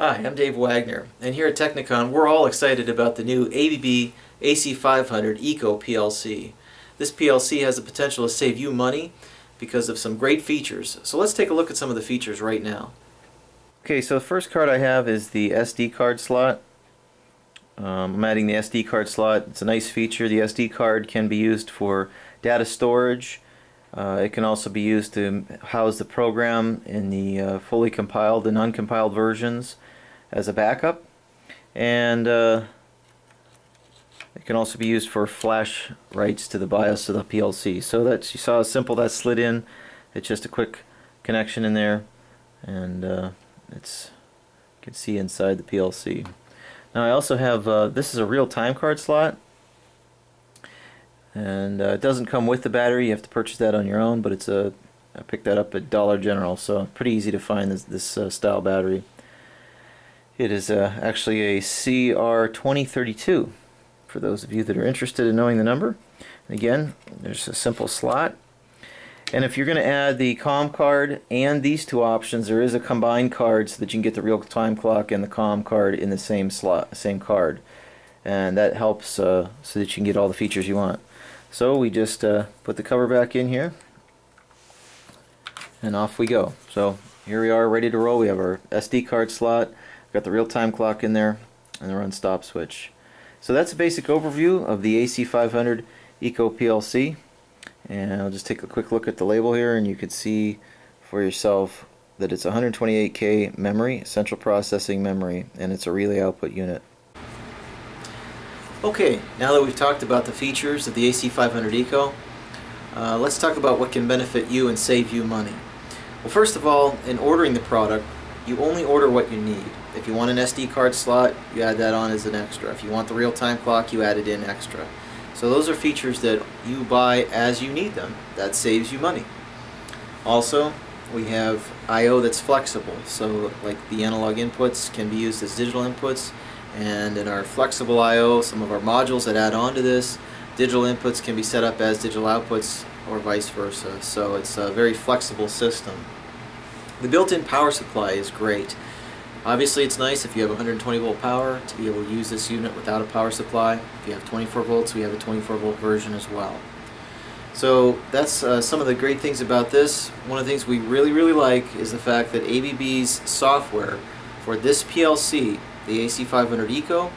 Hi, I'm Dave Wagner, and here at Technicon we're all excited about the new ABB AC500 Eco PLC. This PLC has the potential to save you money because of some great features. So let's take a look at some of the features right now. Okay, so the first card I have is the SD card slot. Um, I'm adding the SD card slot. It's a nice feature. The SD card can be used for data storage. Uh, it can also be used to house the program in the uh, fully compiled and uncompiled versions as a backup. And uh, it can also be used for flash writes to the BIOS of the PLC. So that's you saw how simple that slid in. It's just a quick connection in there, and uh, it's you can see inside the PLC. Now I also have, uh, this is a real time card slot and uh, it doesn't come with the battery, you have to purchase that on your own, but it's a, I picked that up at Dollar General, so pretty easy to find this, this uh, style battery. It is uh, actually a CR2032 for those of you that are interested in knowing the number. Again, there's a simple slot and if you're going to add the COM card and these two options, there is a combined card so that you can get the real time clock and the COM card in the same slot, same card. And that helps uh, so that you can get all the features you want. So we just uh, put the cover back in here and off we go. So here we are ready to roll. We have our SD card slot, got the real time clock in there, and the run stop switch. So that's a basic overview of the AC500 Eco PLC and I'll just take a quick look at the label here and you can see for yourself that it's 128k memory, central processing memory, and it's a relay output unit. Okay, now that we've talked about the features of the AC500 Eco, uh, let's talk about what can benefit you and save you money. Well, first of all, in ordering the product, you only order what you need. If you want an SD card slot, you add that on as an extra. If you want the real-time clock, you add it in extra. So those are features that you buy as you need them. That saves you money. Also, we have I.O. that's flexible. So like the analog inputs can be used as digital inputs and in our flexible I.O. some of our modules that add on to this digital inputs can be set up as digital outputs or vice versa. So it's a very flexible system. The built-in power supply is great. Obviously it's nice if you have 120 volt power to be able to use this unit without a power supply. If you have 24 volts, we have a 24 volt version as well. So that's uh, some of the great things about this. One of the things we really, really like is the fact that ABB's software for this PLC, the AC500 Eco,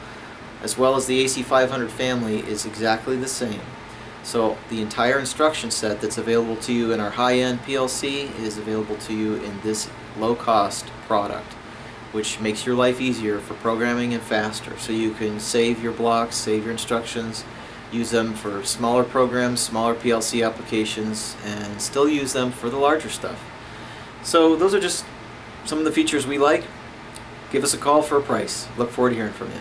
as well as the AC500 family is exactly the same. So the entire instruction set that's available to you in our high-end PLC is available to you in this low-cost product which makes your life easier for programming and faster. So you can save your blocks, save your instructions, use them for smaller programs, smaller PLC applications, and still use them for the larger stuff. So those are just some of the features we like. Give us a call for a price. Look forward to hearing from you.